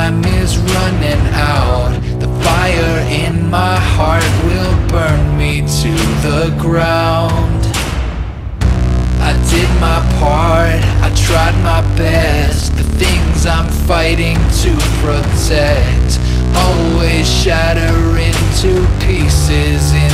time is running out. The fire in my heart will burn me to the ground. I did my part, I tried my best. The things I'm fighting to protect Always shatter into pieces in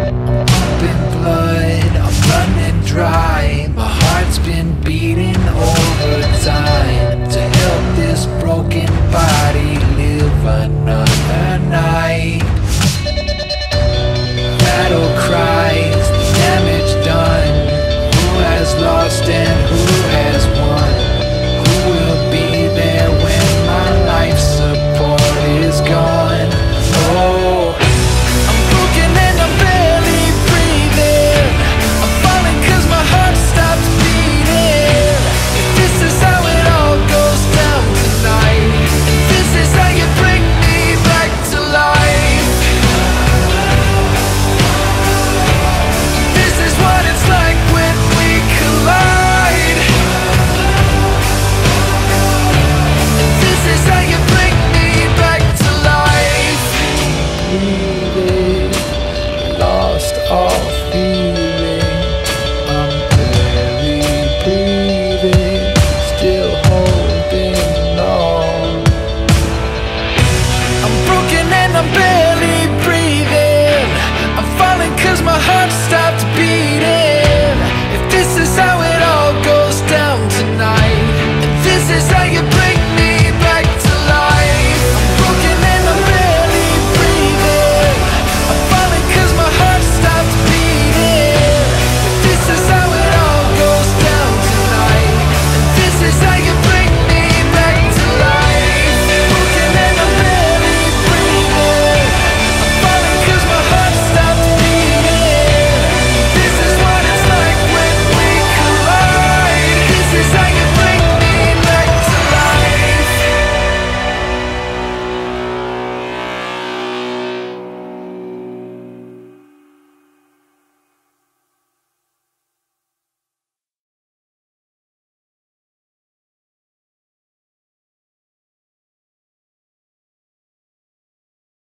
I've been blood, I'm running dry. My heart's been beating